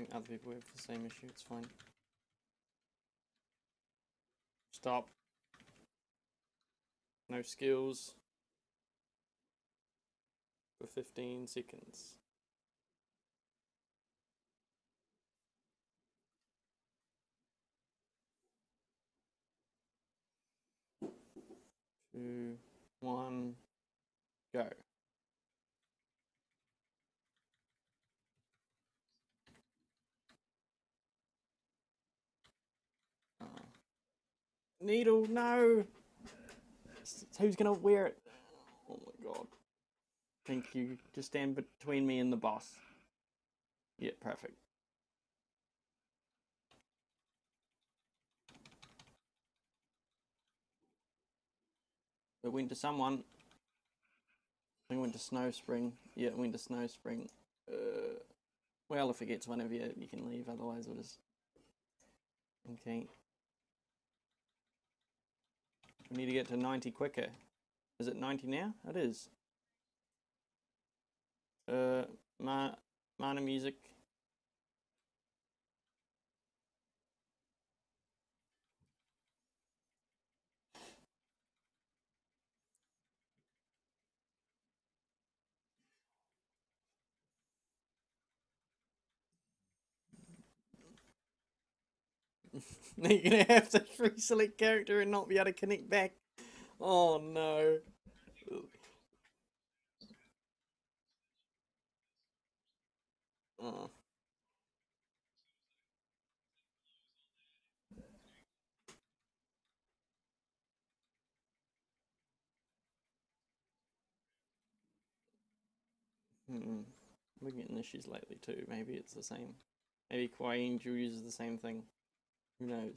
think other people have the same issue. It's fine. Stop. No skills. For 15 seconds. Two, one, go. Needle, no! Who's gonna wear it? Oh my god. Thank you. Just stand between me and the boss. Yeah, perfect. It went to someone. It went to Snow Spring. Yeah, it went to Snow Spring. Uh, well, if it gets one of you, you can leave. Otherwise, we'll just. Okay. We need to get to 90 quicker. Is it 90 now? It is. Uh, Ma Mana Music. You're gonna have to reselect character and not be able to connect back. Oh no. Oh. Hmm. We're getting issues lately too. Maybe it's the same. Maybe Kawaii Angel uses the same thing. Who knows?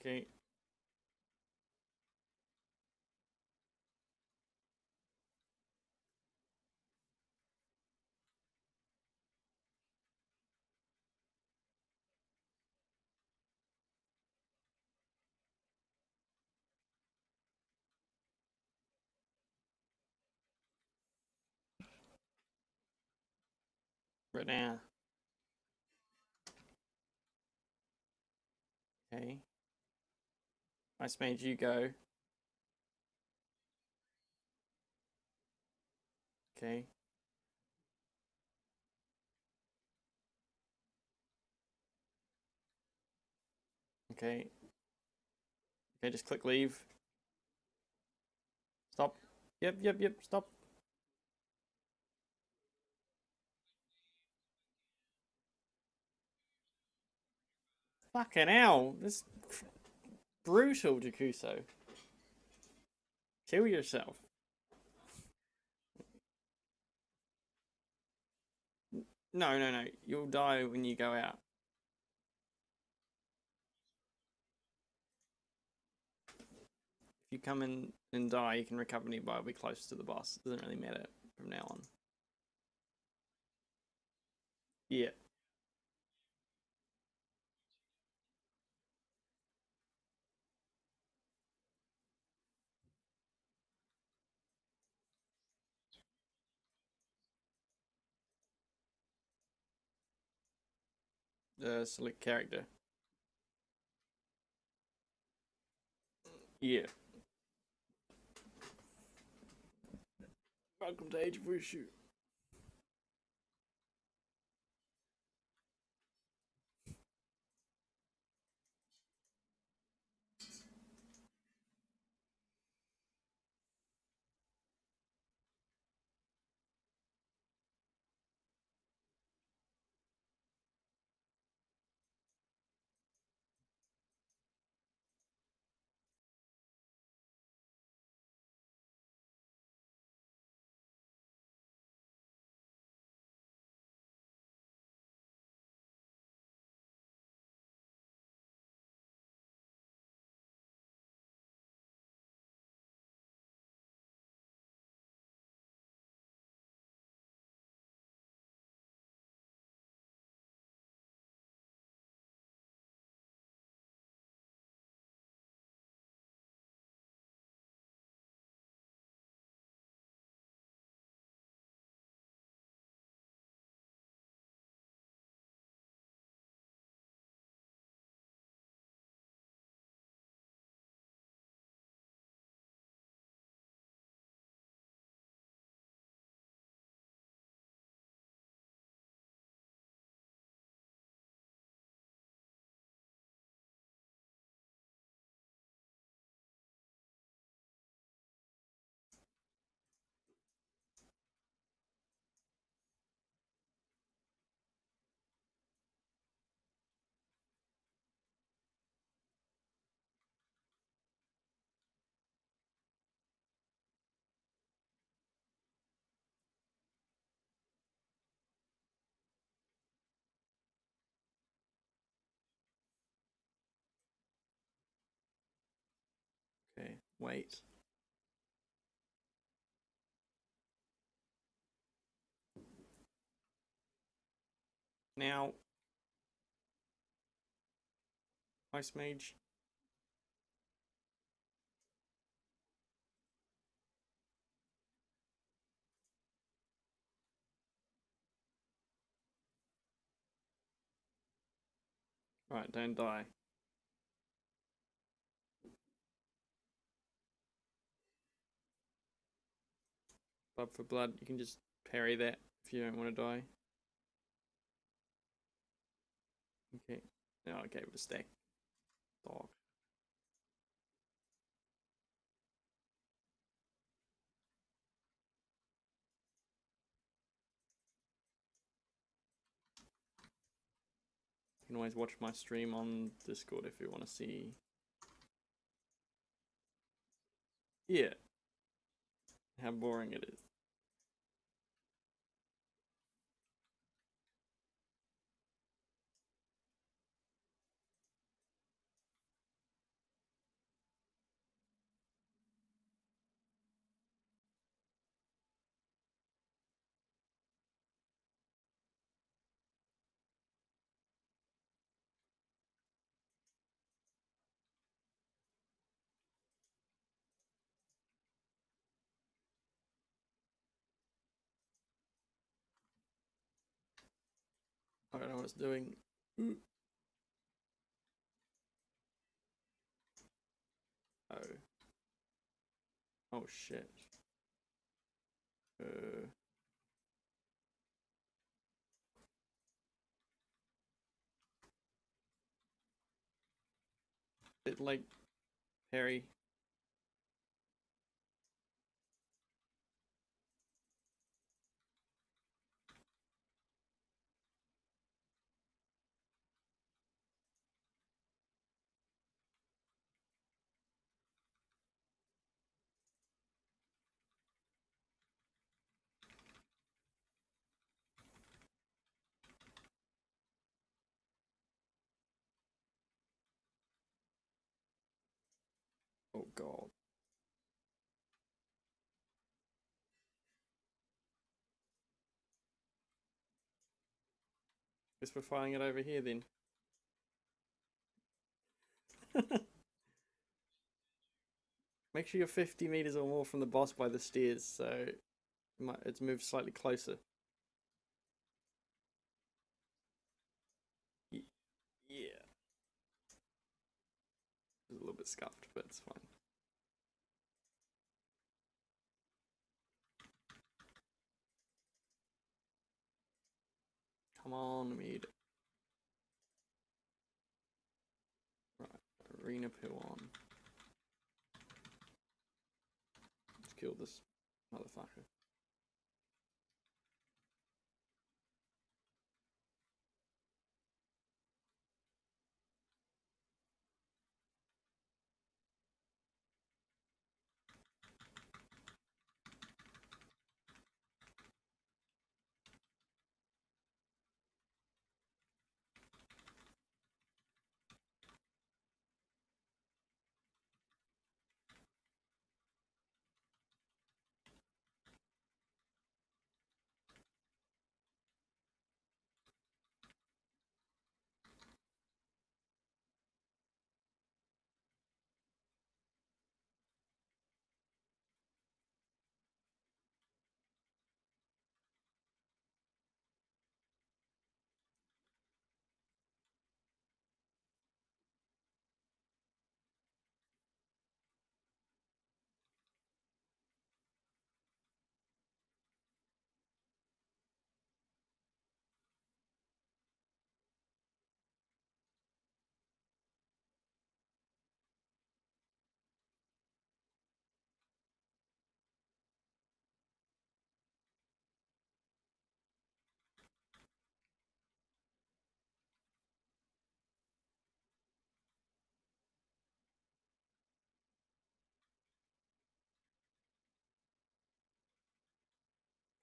Okay. Right now. Okay. I just made you go. Okay. Okay. Okay, just click leave. Stop. Yep, yep, yep, stop. Fucking hell, this brutal, Jacuso. Kill yourself. No, no, no. You'll die when you go out. If you come in and die, you can recover nearby. I'll be close to the boss. It doesn't really matter from now on. Yeah. Uh, select character. Yeah. Welcome to Age of Wushu. Wait. Now, Ice Mage. Right, don't die. Blood for blood, you can just parry that if you don't want to die. Okay. No, okay, stack. Dog. You can always watch my stream on Discord if you want to see. Yeah. How boring it is. I don't know what it's doing. Oh. Oh shit. Uh. bit like Perry. Oh god. Guess we're firing it over here then. Make sure you're 50 meters or more from the boss by the stairs, so it's moved slightly closer. Yeah. It's a little bit scuffed, but it's fine. Come on, Mead. Right, Arena Piwan. Let's kill this motherfucker.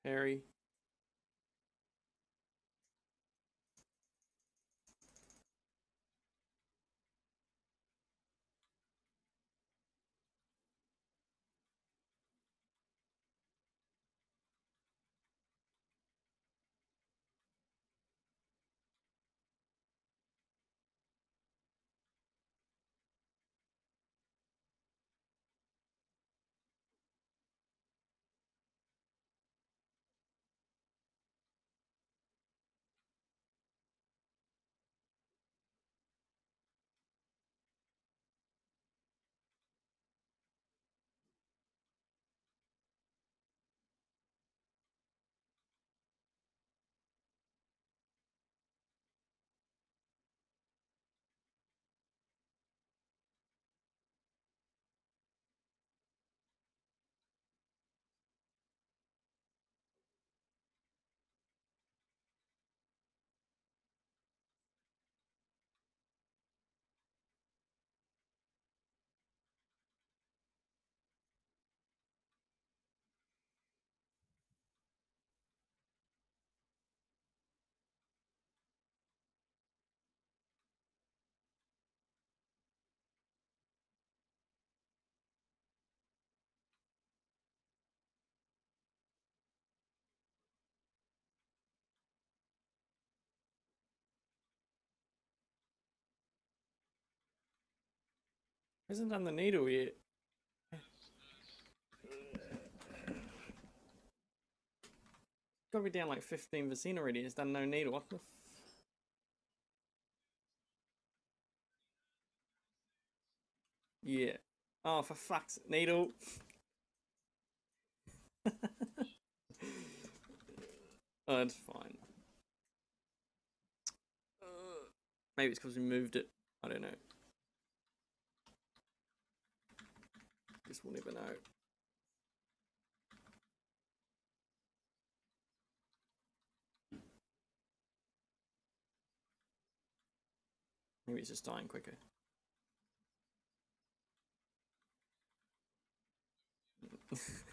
Harry. Hasn't done the needle yet. Got to be down like 15% already. It's done no needle. What the Yeah. Oh, for fuck's needle. oh, it's fine. Maybe it's because we moved it. I don't know. Guess we'll never know. Maybe it's just dying quicker.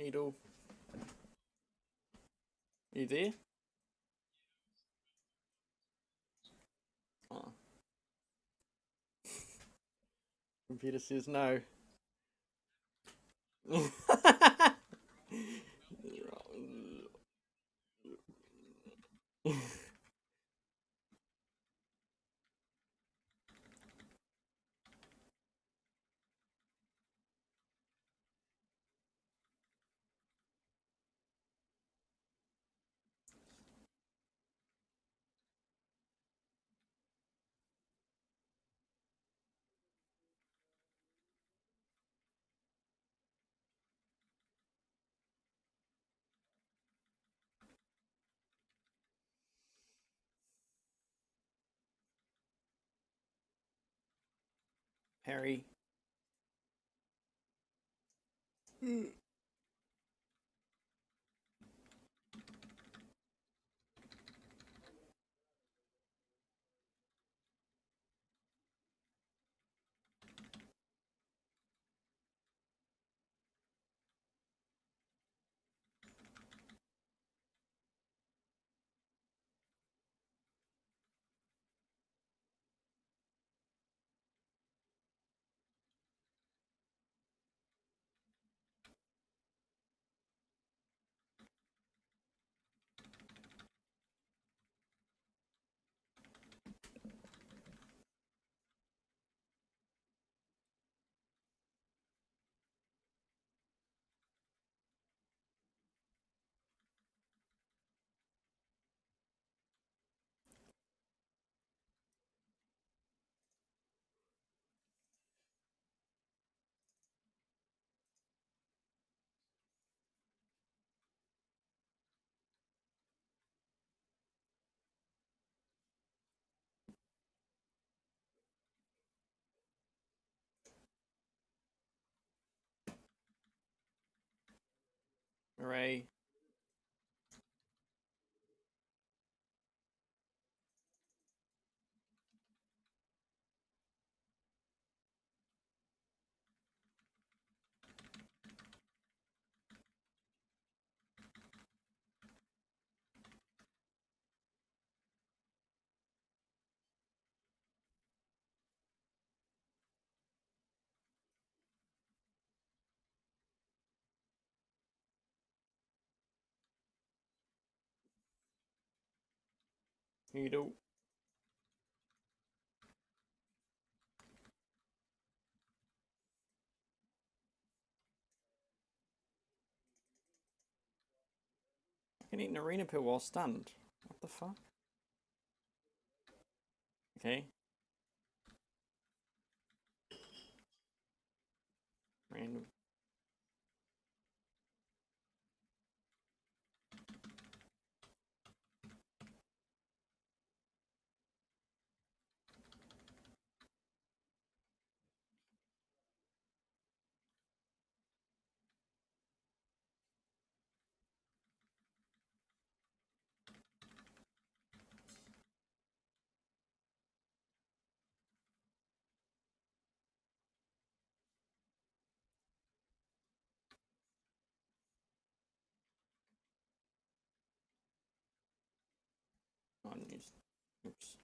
Needle. You there? Computer says no. Harry. Mm. array Needle. I can eat an arena pill while stunned. What the fuck? Okay. Random. On. Oops.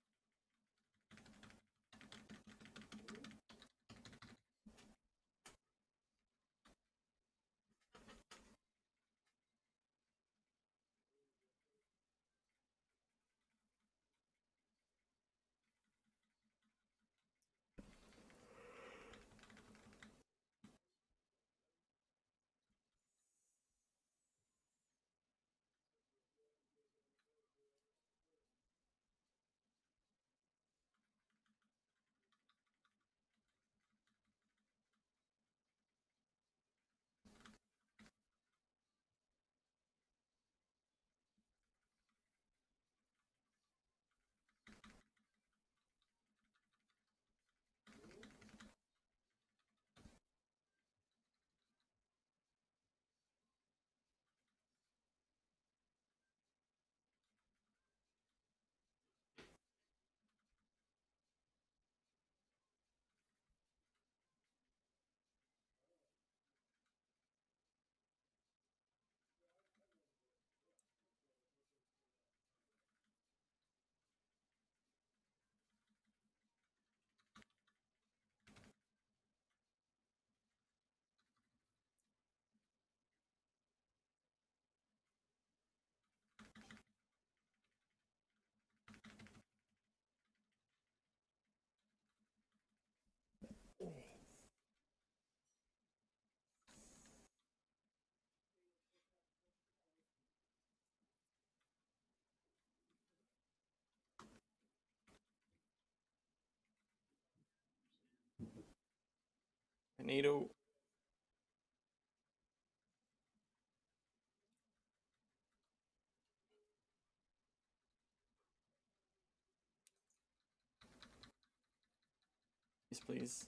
Yes, please.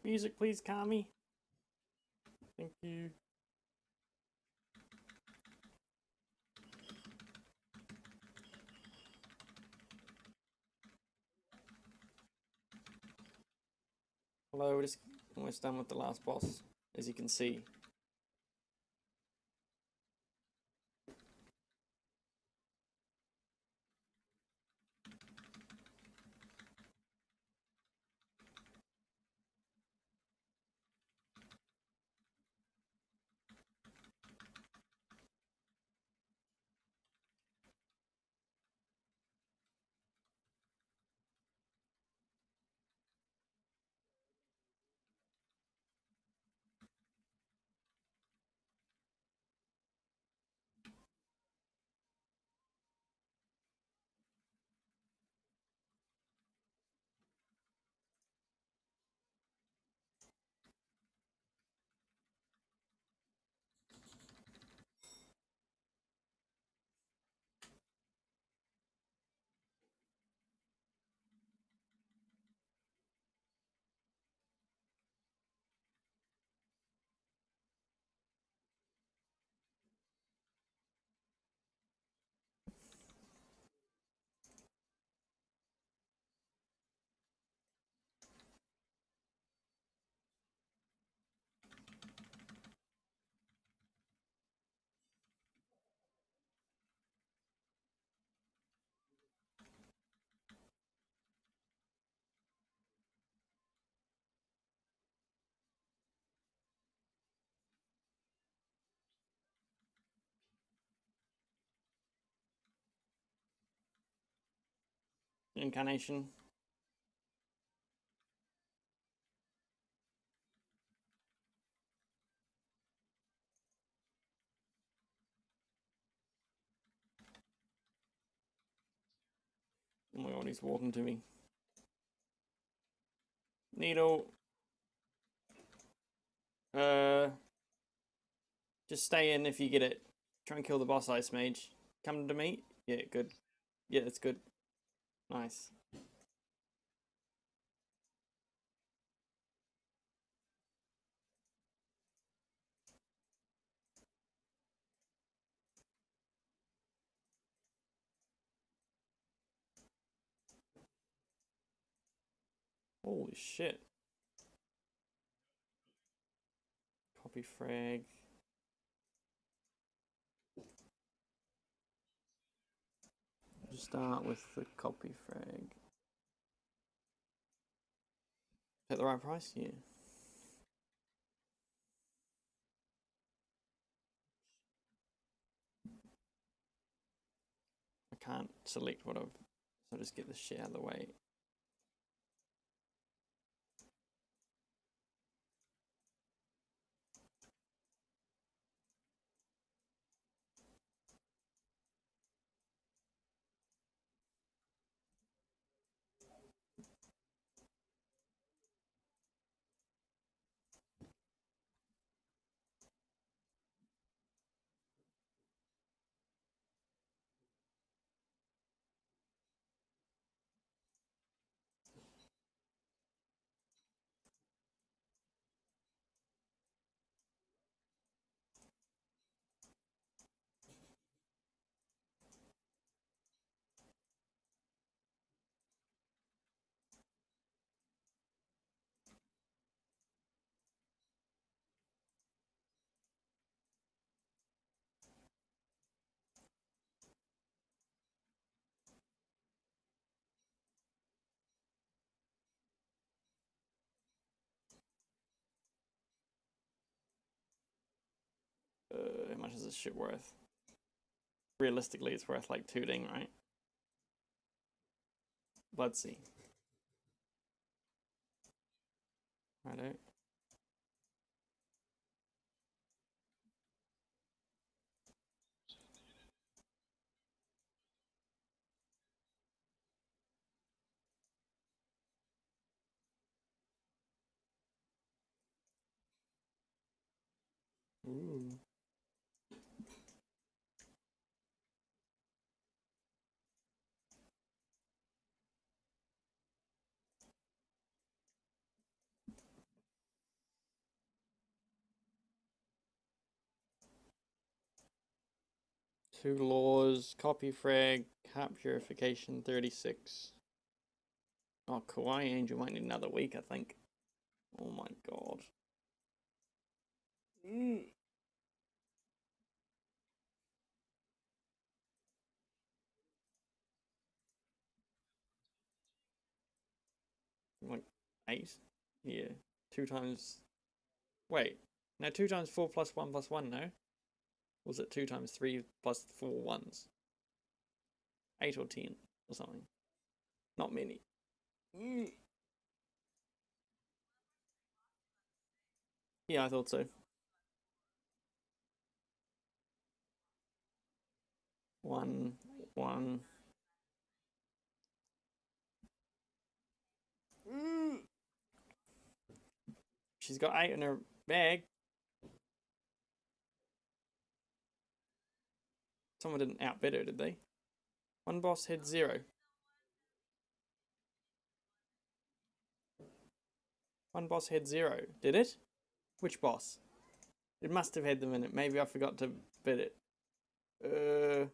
Crypt Music, please, Kami. Thank you. Hello, we're just almost done with the last boss, as you can see. Incarnation. Oh my god, he's walking to me. Needle. Uh, just stay in if you get it. Try and kill the boss ice mage. Come to me. Yeah, good. Yeah, that's good. Nice. Holy shit. Copy frag. Start with the copy frag. At the right price? Yeah. I can't select what I've so just get this shit out of the way. Uh, how much is this shit worth? Realistically, it's worth like two ding, right? Let's see. Righto. Ooh. Two laws, copy frag, cap purification 36. Oh, Kawaii Angel might need another week, I think. Oh my god. Mm. Like eight? Yeah. Two times. Wait. No, two times four plus one plus one, no? Was it two times three plus four ones? Eight or ten or something. Not many. Mm. Yeah, I thought so. One, one. Mm. She's got eight in her bag. Someone didn't outbid her, did they? One boss had zero. One boss had zero, did it? Which boss? It must have had them in it. Maybe I forgot to bid it. Uh,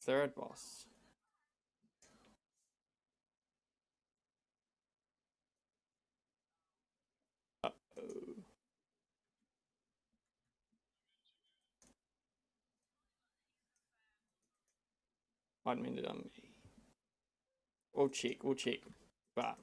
third boss. Didn't mean to, um, we'll check, we'll check, but